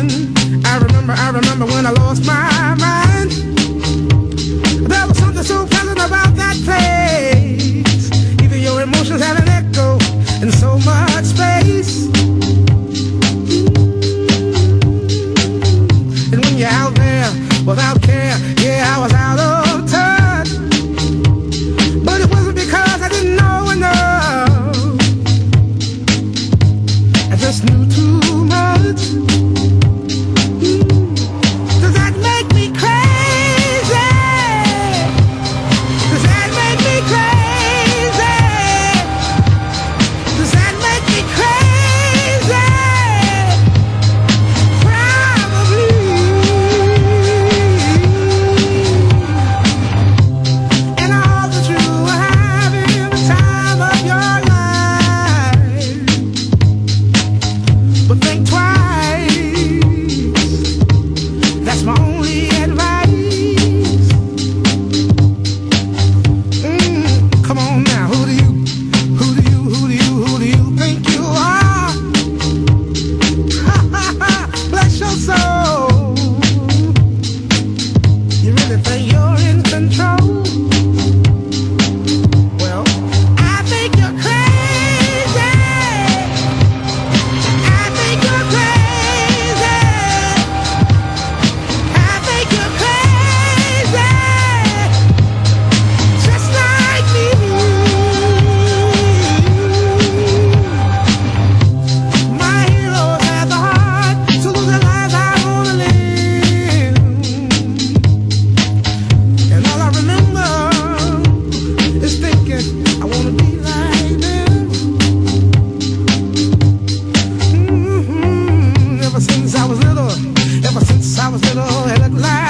I remember, I remember when I lost my Ever since I was little, had a like.